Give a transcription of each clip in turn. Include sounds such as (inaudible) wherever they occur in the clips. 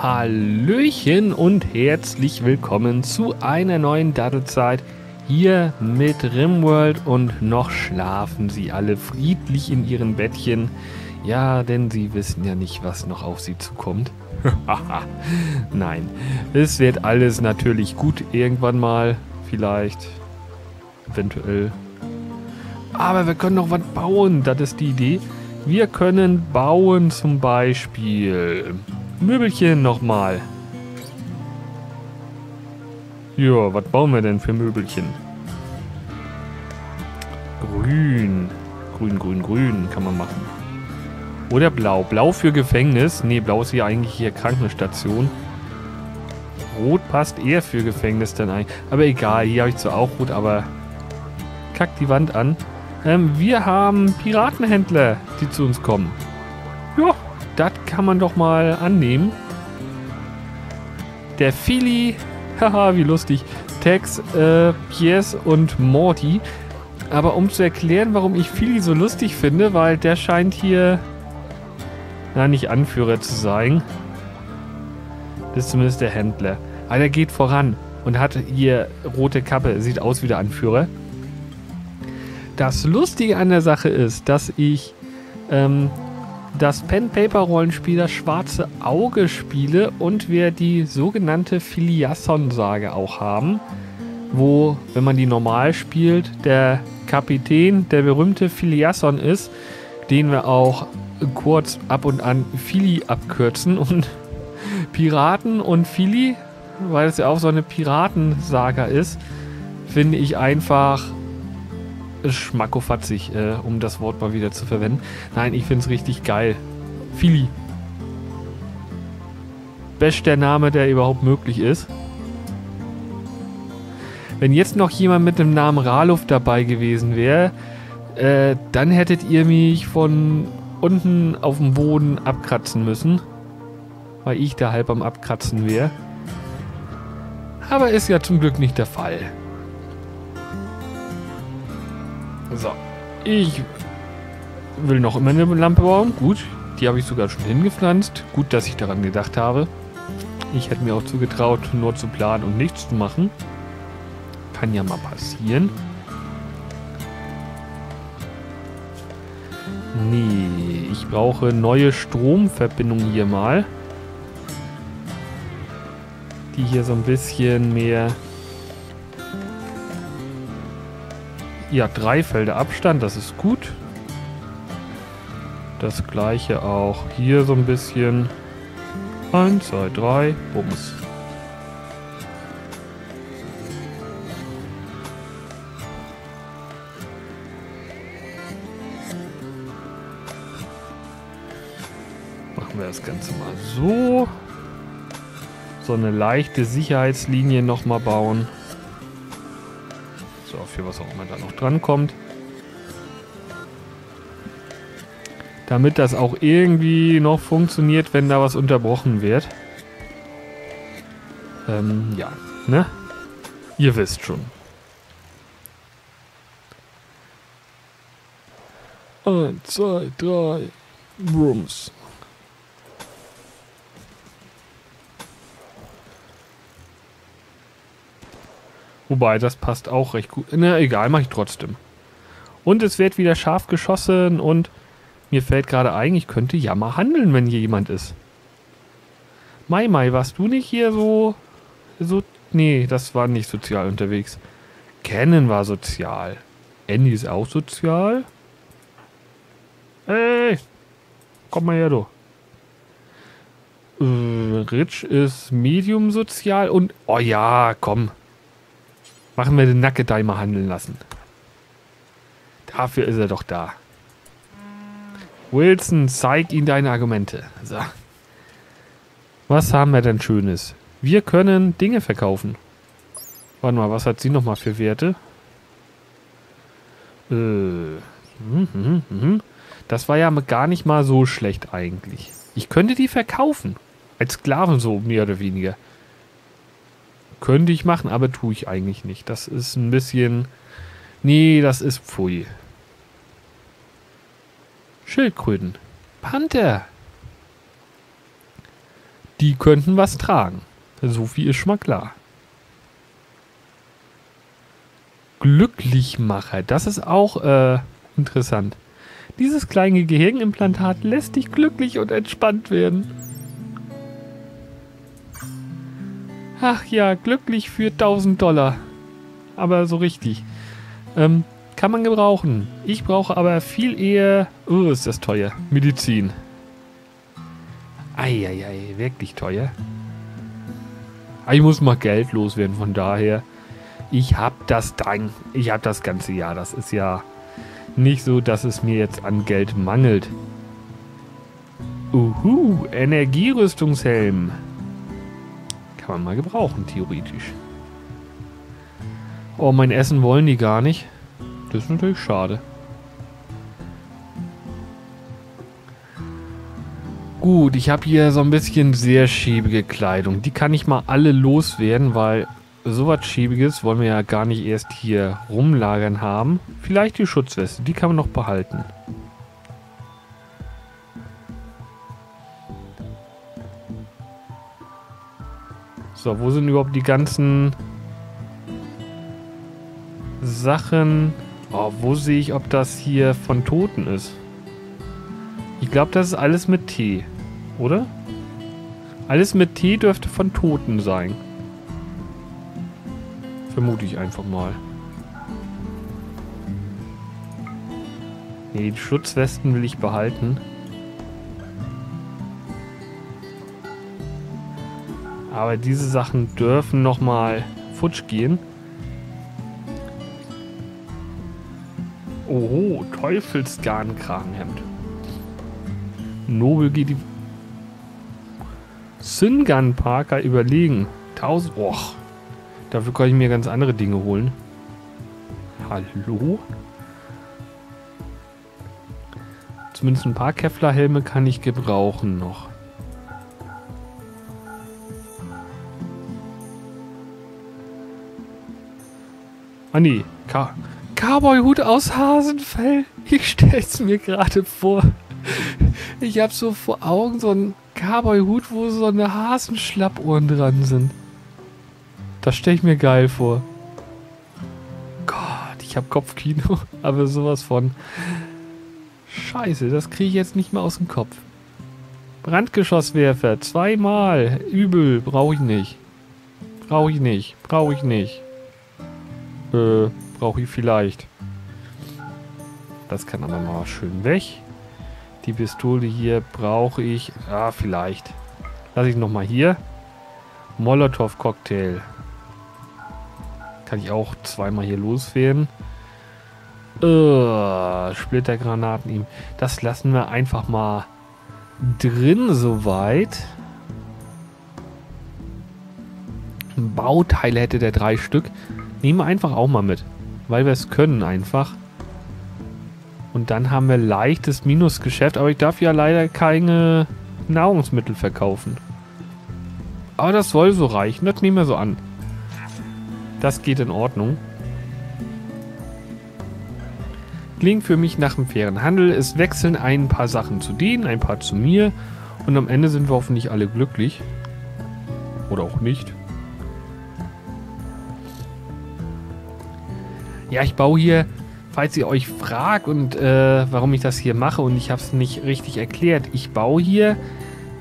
Hallöchen und herzlich willkommen zu einer neuen Dattelzeit hier mit Rimworld und noch schlafen sie alle friedlich in ihren Bettchen. Ja, denn sie wissen ja nicht, was noch auf sie zukommt. (laughs) Nein, es wird alles natürlich gut irgendwann mal, vielleicht, eventuell. Aber wir können noch was bauen, das ist die Idee. Wir können bauen zum Beispiel Möbelchen nochmal. Ja, was bauen wir denn für Möbelchen? Grün. Grün, grün, grün kann man machen. Oder blau. Blau für Gefängnis. Ne, blau ist hier eigentlich hier Krankenstation. Rot passt eher für Gefängnis dann eigentlich. Aber egal, hier habe ich zwar auch rot, aber kackt die Wand an. Ähm, wir haben Piratenhändler, die zu uns kommen. Das kann man doch mal annehmen. Der Philly, (laughs) haha, wie lustig. Tex, äh, Piers und Morty. Aber um zu erklären, warum ich Philly so lustig finde, weil der scheint hier, na, nicht Anführer zu sein. Das ist zumindest der Händler. Aber der geht voran und hat hier rote Kappe, sieht aus wie der Anführer. Das Lustige an der Sache ist, dass ich ähm, das Pen-Paper-Rollenspiel Das Schwarze Auge spiele und wir die sogenannte Filiasson-Sage auch haben, wo, wenn man die normal spielt, der Kapitän der berühmte Filiasson ist, den wir auch kurz ab und an Fili abkürzen und (laughs) Piraten und Fili, weil es ja auch so eine Piratensaga ist, finde ich einfach schmackofatzig, äh, um das Wort mal wieder zu verwenden. Nein, ich finde es richtig geil. Fili. Bester Name, der überhaupt möglich ist. Wenn jetzt noch jemand mit dem Namen Raluf dabei gewesen wäre, äh, dann hättet ihr mich von unten auf dem Boden abkratzen müssen. Weil ich da halb am Abkratzen wäre. Aber ist ja zum Glück nicht der Fall. So. Ich will noch immer eine Lampe bauen. Gut, die habe ich sogar schon hingepflanzt. Gut, dass ich daran gedacht habe. Ich hätte mir auch zugetraut, nur zu planen und nichts zu machen. Kann ja mal passieren. Nee, ich brauche neue Stromverbindungen hier mal. Die hier so ein bisschen mehr Ja, drei Felder Abstand, das ist gut. Das gleiche auch hier so ein bisschen. Eins, zwei, drei, bums. Machen wir das Ganze mal so. So eine leichte Sicherheitslinie nochmal bauen für was auch immer da noch drankommt. Damit das auch irgendwie noch funktioniert, wenn da was unterbrochen wird. Ähm, ja, ne? Ihr wisst schon. Eins, zwei, drei. Rooms. Wobei, das passt auch recht gut. Na, egal, mache ich trotzdem. Und es wird wieder scharf geschossen und mir fällt gerade ein, ich könnte ja mal handeln, wenn hier jemand ist. Mai Mai, warst du nicht hier so... so... Nee, das war nicht sozial unterwegs. Kennen war sozial. Andy ist auch sozial. Ey! Komm mal her, du. Äh, Rich ist medium sozial und... Oh ja, komm. Machen wir den Nackedei mal handeln lassen. Dafür ist er doch da. Wilson, zeig ihm deine Argumente. So. Was haben wir denn Schönes? Wir können Dinge verkaufen. Warte mal, was hat sie nochmal für Werte? Äh, mh, mh, mh. Das war ja gar nicht mal so schlecht eigentlich. Ich könnte die verkaufen. Als Sklaven so, mehr oder weniger. Könnte ich machen, aber tue ich eigentlich nicht. Das ist ein bisschen... Nee, das ist pfui. Schildkröten. Panther. Die könnten was tragen. So viel ist schon mal klar. Glücklichmacher, das ist auch äh, interessant. Dieses kleine Gehirnimplantat lässt dich glücklich und entspannt werden. Ach ja, glücklich für 1000 Dollar. Aber so richtig. Ähm, kann man gebrauchen. Ich brauche aber viel eher... Oh, ist das teuer. Medizin. Eieiei, wirklich teuer. Ah, ich muss mal Geld loswerden, von daher. Ich hab das dann. Ich hab das ganze Jahr. Das ist ja nicht so, dass es mir jetzt an Geld mangelt. Uhu, Energierüstungshelm. Kann man mal gebrauchen, theoretisch. Oh, mein Essen wollen die gar nicht. Das ist natürlich schade. Gut, ich habe hier so ein bisschen sehr schäbige Kleidung. Die kann ich mal alle loswerden, weil sowas Schäbiges wollen wir ja gar nicht erst hier rumlagern haben. Vielleicht die Schutzweste, die kann man noch behalten. So, wo sind überhaupt die ganzen Sachen? Oh, wo sehe ich, ob das hier von Toten ist? Ich glaube, das ist alles mit T, oder? Alles mit T dürfte von Toten sein. Vermute ich einfach mal. Nee, die Schutzwesten will ich behalten. Aber diese Sachen dürfen nochmal futsch gehen. Oho, Teufelsgarnkragenhemd. Nobel geht die Syngan Parker überlegen. 1000. Och. Dafür kann ich mir ganz andere Dinge holen. Hallo? Zumindest ein paar Kevlar-Helme kann ich gebrauchen noch. Ah nee, Ka Cowboy-Hut aus Hasenfell. Ich stell's mir gerade vor. Ich hab so vor Augen so einen Cowboy-Hut, wo so eine Hasenschlappohren dran sind. Das stelle ich mir geil vor. Gott, ich hab Kopfkino, (laughs) aber sowas von. Scheiße, das kriege ich jetzt nicht mehr aus dem Kopf. Brandgeschosswerfer, zweimal. Übel, brauche ich nicht. Brauche ich nicht, brauche ich nicht. Äh, brauche ich vielleicht. Das kann aber mal schön weg. Die Pistole hier brauche ich. Ah, vielleicht. Lasse ich nochmal hier. Molotow-Cocktail. Kann ich auch zweimal hier loswerden. Uh, Splittergranaten ihm. Das lassen wir einfach mal drin soweit. Bauteile hätte der drei Stück. Nehmen wir einfach auch mal mit. Weil wir es können einfach. Und dann haben wir leichtes Minusgeschäft. Aber ich darf ja leider keine Nahrungsmittel verkaufen. Aber das soll so reichen. Das nehmen wir so an. Das geht in Ordnung. Klingt für mich nach einem fairen Handel. Es wechseln ein paar Sachen zu denen, ein paar zu mir. Und am Ende sind wir hoffentlich alle glücklich. Oder auch nicht. Ja, ich baue hier, falls ihr euch fragt und äh, warum ich das hier mache und ich habe es nicht richtig erklärt. Ich baue hier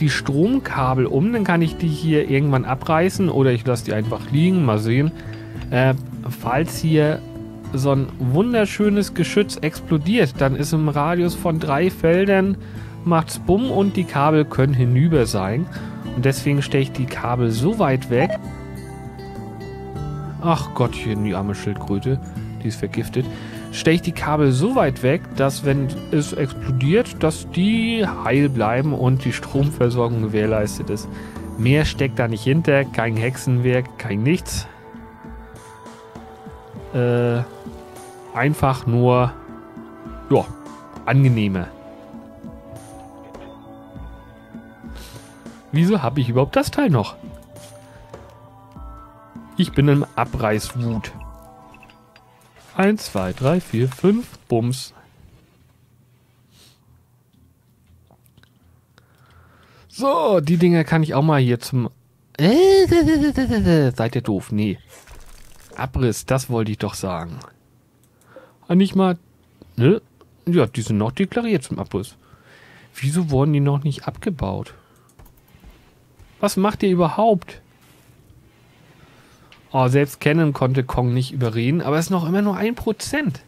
die Stromkabel um, dann kann ich die hier irgendwann abreißen oder ich lasse die einfach liegen, mal sehen. Äh, falls hier so ein wunderschönes Geschütz explodiert, dann ist im Radius von drei Feldern macht's bumm und die Kabel können hinüber sein. Und deswegen stelle ich die Kabel so weit weg. Ach Gottchen, die arme Schildkröte die ist vergiftet, stelle ich die Kabel so weit weg, dass wenn es explodiert, dass die heil bleiben und die Stromversorgung gewährleistet ist. Mehr steckt da nicht hinter, kein Hexenwerk, kein nichts. Äh, einfach nur, ja, angenehmer. Wieso habe ich überhaupt das Teil noch? Ich bin im Abreißwut. 1, 2, 3, 4, 5. Bums. So, die Dinger kann ich auch mal hier zum... (laughs) Seid ihr doof? Nee. Abriss, das wollte ich doch sagen. Ah, nicht mal... Ne? Ja, die sind noch deklariert zum Abriss. Wieso wurden die noch nicht abgebaut? Was macht ihr überhaupt? Oh, selbst Canon konnte Kong nicht überreden, aber es ist noch immer nur ein Prozent.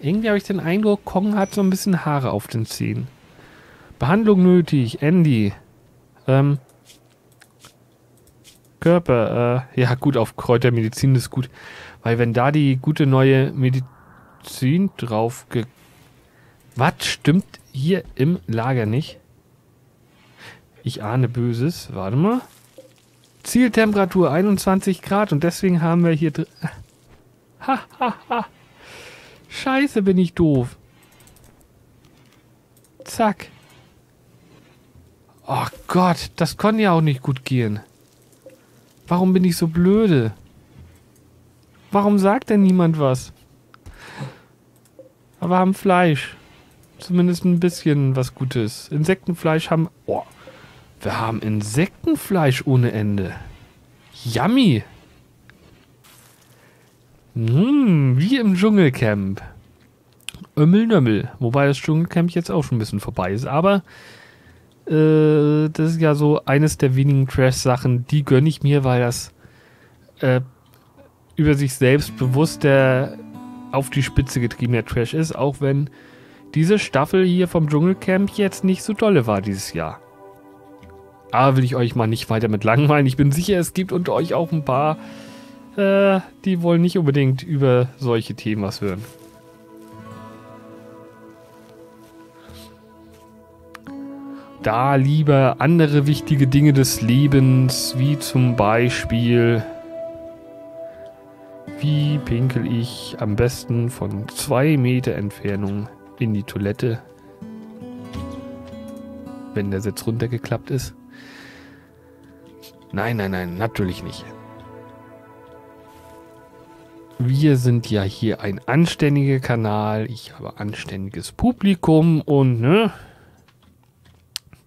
Irgendwie habe ich den Eindruck, Kong hat so ein bisschen Haare auf den Zähnen. Behandlung nötig, Andy. Ähm, Körper, äh, ja gut, auf Kräutermedizin ist gut. Weil wenn da die gute neue Medizin drauf. Was stimmt hier im Lager nicht? Ich ahne Böses. Warte mal. Zieltemperatur 21 Grad und deswegen haben wir hier drin... (laughs) Ha, ha, ha. Scheiße, bin ich doof. Zack. Oh Gott, das konnte ja auch nicht gut gehen. Warum bin ich so blöde? Warum sagt denn niemand was? Aber haben Fleisch. Zumindest ein bisschen was Gutes. Insektenfleisch haben... Oh, wir haben Insektenfleisch ohne Ende. Yummy. Hm, wie im Dschungelcamp. Ömmelnömmel. Wobei das Dschungelcamp jetzt auch schon ein bisschen vorbei ist. Aber äh, das ist ja so eines der wenigen Trash-Sachen, die gönne ich mir, weil das äh, über sich selbst bewusst der auf die Spitze getriebener Trash ist, auch wenn diese Staffel hier vom Dschungelcamp jetzt nicht so dolle war dieses Jahr. Aber will ich euch mal nicht weiter mit langweilen. Ich bin sicher, es gibt unter euch auch ein paar, äh, die wollen nicht unbedingt über solche Themen was hören. da lieber andere wichtige Dinge des Lebens, wie zum Beispiel, wie pinkel ich am besten von zwei Meter Entfernung in die Toilette, wenn der Sitz runtergeklappt ist. Nein, nein, nein, natürlich nicht. Wir sind ja hier ein anständiger Kanal. Ich habe anständiges Publikum und ne,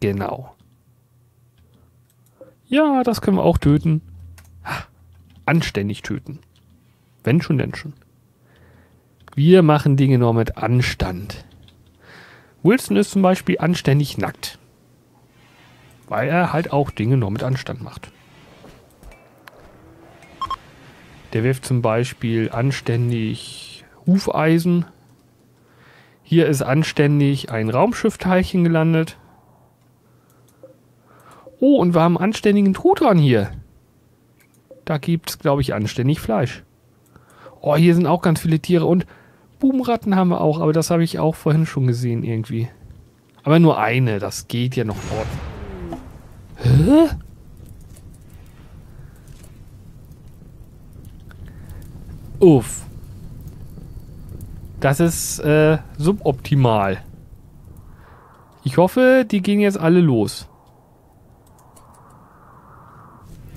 Genau. Ja, das können wir auch töten. Anständig töten. Wenn schon, denn schon. Wir machen Dinge nur mit Anstand. Wilson ist zum Beispiel anständig nackt. Weil er halt auch Dinge nur mit Anstand macht. Der wirft zum Beispiel anständig Hufeisen. Hier ist anständig ein Raumschiffteilchen gelandet. Oh, und wir haben anständigen Truthahn hier. Da gibt es, glaube ich, anständig Fleisch. Oh, hier sind auch ganz viele Tiere und Bubenratten haben wir auch, aber das habe ich auch vorhin schon gesehen irgendwie. Aber nur eine, das geht ja noch fort. Hä? Uff. Das ist äh, suboptimal. Ich hoffe, die gehen jetzt alle los.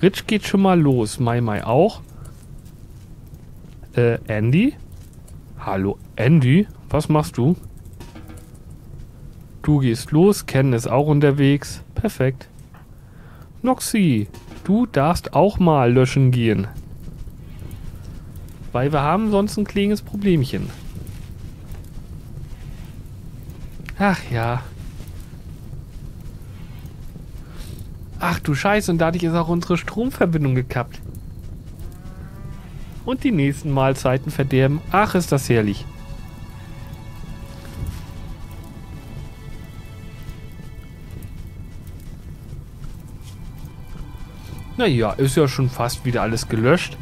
Rich geht schon mal los. Mai Mai auch. Äh, Andy? Hallo, Andy? Was machst du? Du gehst los. Ken ist auch unterwegs. Perfekt. Noxy, du darfst auch mal löschen gehen. Weil wir haben sonst ein kleines Problemchen. Ach ja. Ach du Scheiße, und dadurch ist auch unsere Stromverbindung gekappt. Und die nächsten Mahlzeiten verderben. Ach, ist das herrlich. Naja, ist ja schon fast wieder alles gelöscht.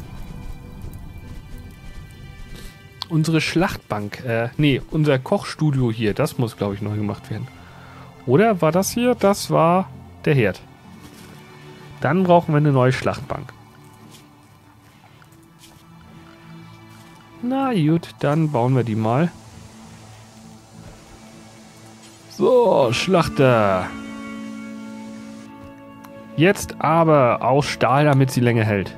Unsere Schlachtbank, äh, nee, unser Kochstudio hier, das muss, glaube ich, neu gemacht werden. Oder war das hier? Das war der Herd. Dann brauchen wir eine neue Schlachtbank. Na gut, dann bauen wir die mal. So, Schlachter. Jetzt aber aus Stahl, damit sie länger hält.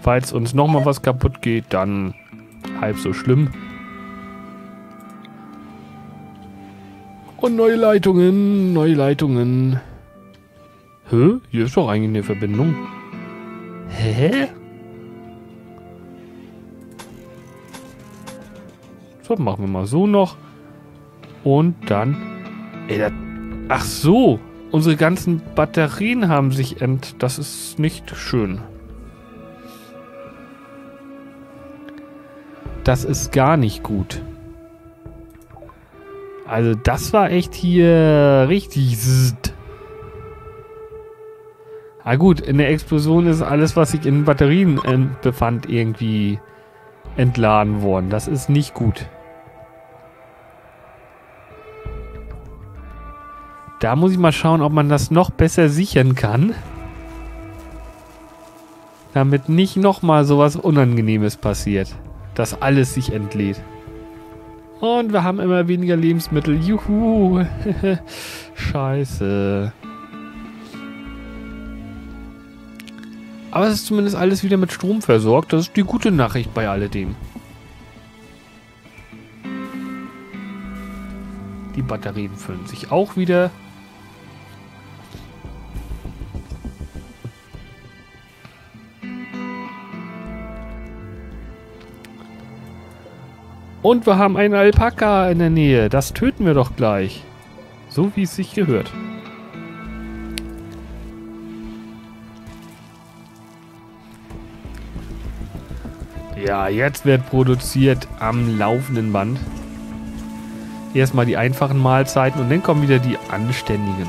Falls uns nochmal was kaputt geht, dann halb so schlimm. Und neue Leitungen, neue Leitungen. Hä? Hier ist doch eigentlich eine Verbindung. Hä? So, machen wir mal so noch. Und dann... Ey, das, ach so. Unsere ganzen Batterien haben sich ent... Das ist nicht schön. Das ist gar nicht gut. Also das war echt hier richtig... Ah gut, in der Explosion ist alles, was sich in Batterien äh, befand, irgendwie entladen worden. Das ist nicht gut. Da muss ich mal schauen, ob man das noch besser sichern kann. Damit nicht nochmal sowas Unangenehmes passiert. Dass alles sich entlädt. Und wir haben immer weniger Lebensmittel. Juhu. (laughs) Scheiße. Aber es ist zumindest alles wieder mit Strom versorgt. Das ist die gute Nachricht bei alledem. Die Batterien füllen sich auch wieder. Und wir haben einen Alpaka in der Nähe. Das töten wir doch gleich. So wie es sich gehört. Ja, jetzt wird produziert am laufenden Band. Erstmal die einfachen Mahlzeiten und dann kommen wieder die anständigen.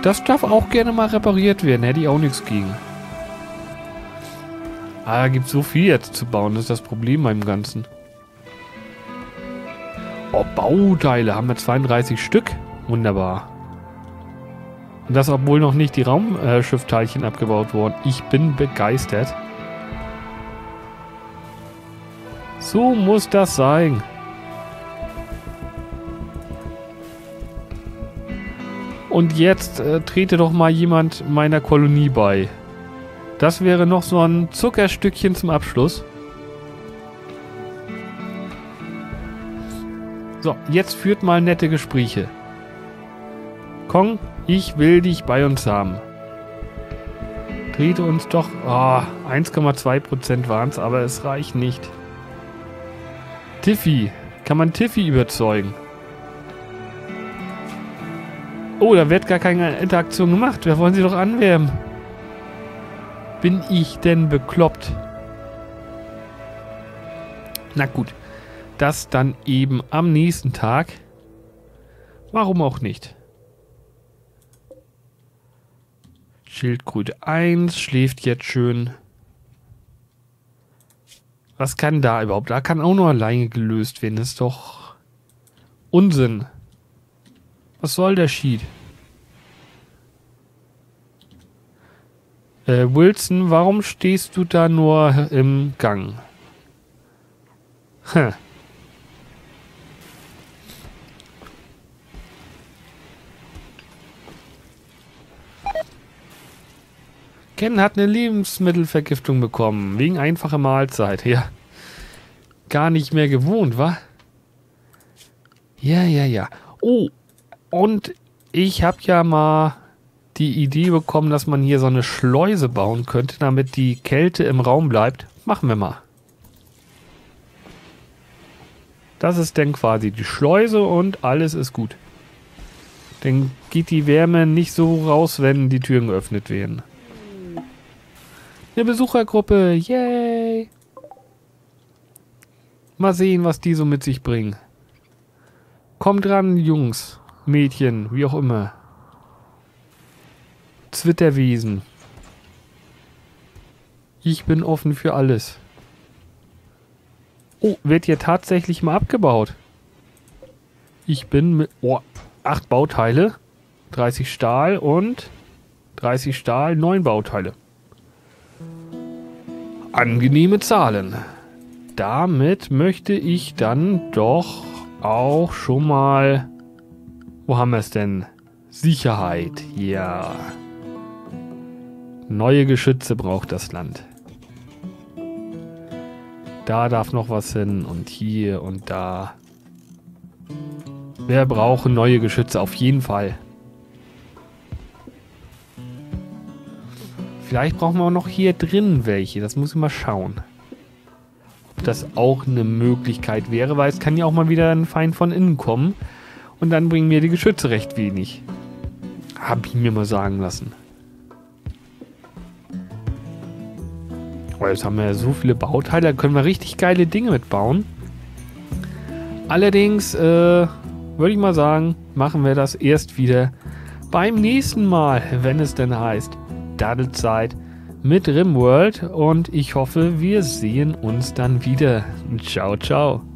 Das darf auch gerne mal repariert werden, hätte ich auch nichts gegen. Ah, da gibt so viel jetzt zu bauen, das ist das Problem beim Ganzen. Oh, Bauteile haben wir 32 Stück. Wunderbar. Und das, obwohl noch nicht die Raumschiffteilchen abgebaut wurden. Ich bin begeistert. So muss das sein. Und jetzt äh, trete doch mal jemand meiner Kolonie bei. Das wäre noch so ein Zuckerstückchen zum Abschluss. So, jetzt führt mal nette Gespräche. Kong, ich will dich bei uns haben. Trete uns doch... Oh, 1,2% waren es, aber es reicht nicht. Tiffy. Kann man Tiffy überzeugen? Oh, da wird gar keine Interaktion gemacht. Wir wollen sie doch anwärmen. Bin ich denn bekloppt? Na gut. Das dann eben am nächsten Tag. Warum auch nicht? Schildkröte 1 schläft jetzt schön. Was kann da überhaupt? Da kann auch nur alleine gelöst werden. Das ist doch Unsinn. Was soll der Sheet? Äh, Wilson, warum stehst du da nur im Gang? Hm. Ken hat eine Lebensmittelvergiftung bekommen, wegen einfacher Mahlzeit. Ja, gar nicht mehr gewohnt, wa? Ja, ja, ja. Oh, und ich habe ja mal die Idee bekommen, dass man hier so eine Schleuse bauen könnte, damit die Kälte im Raum bleibt. Machen wir mal. Das ist dann quasi die Schleuse und alles ist gut. Dann geht die Wärme nicht so raus, wenn die Türen geöffnet werden. Eine Besuchergruppe. Yay. Mal sehen, was die so mit sich bringen. Kommt dran, Jungs, Mädchen, wie auch immer. Zwitterwesen. Ich bin offen für alles. Oh, wird hier tatsächlich mal abgebaut. Ich bin mit... Oh, acht Bauteile. 30 Stahl und 30 Stahl, neun Bauteile. Angenehme Zahlen. Damit möchte ich dann doch auch schon mal... Wo haben wir es denn? Sicherheit, ja. Neue Geschütze braucht das Land. Da darf noch was hin und hier und da. Wir brauchen neue Geschütze, auf jeden Fall. Vielleicht brauchen wir auch noch hier drin welche. Das muss ich mal schauen. Ob das auch eine Möglichkeit wäre, weil es kann ja auch mal wieder ein Feind von innen kommen. Und dann bringen mir die Geschütze recht wenig. Hab ich mir mal sagen lassen. Oh, jetzt haben wir ja so viele Bauteile, da können wir richtig geile Dinge mitbauen. Allerdings, äh, würde ich mal sagen, machen wir das erst wieder beim nächsten Mal, wenn es denn heißt Daddelzeit mit Rimworld und ich hoffe, wir sehen uns dann wieder. Ciao, ciao.